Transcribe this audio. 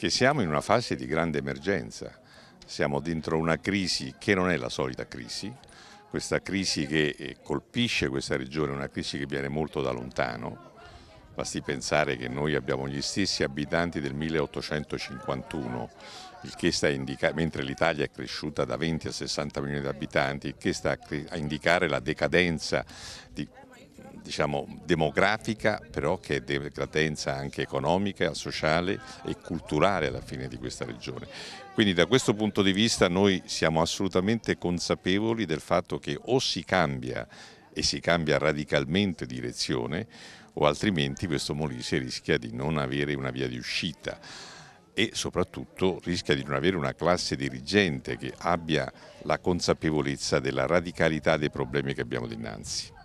che siamo in una fase di grande emergenza, siamo dentro una crisi che non è la solita crisi, questa crisi che eh, colpisce questa regione una crisi che viene molto da lontano, Basti pensare che noi abbiamo gli stessi abitanti del 1851, il che sta a mentre l'Italia è cresciuta da 20 a 60 milioni di abitanti, il che sta a indicare la decadenza di, diciamo, demografica, però che è decadenza anche economica, sociale e culturale alla fine di questa regione. Quindi da questo punto di vista noi siamo assolutamente consapevoli del fatto che o si cambia e si cambia radicalmente direzione o altrimenti questo Molise rischia di non avere una via di uscita e soprattutto rischia di non avere una classe dirigente che abbia la consapevolezza della radicalità dei problemi che abbiamo dinanzi.